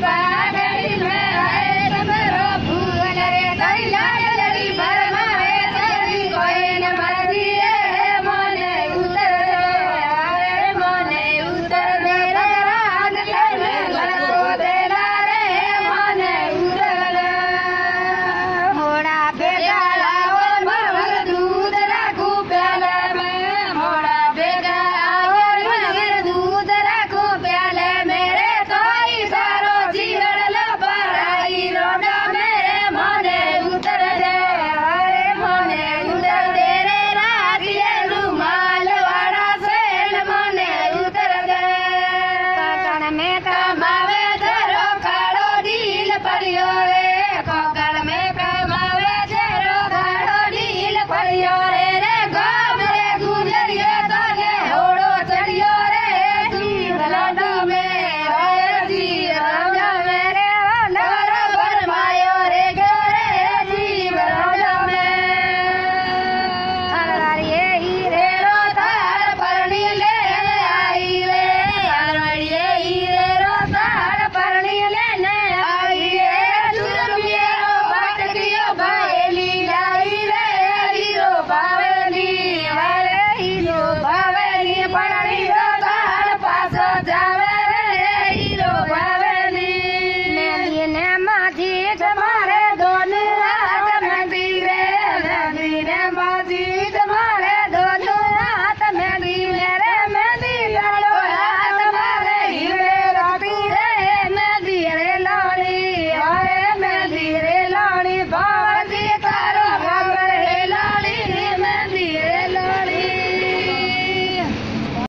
Bye.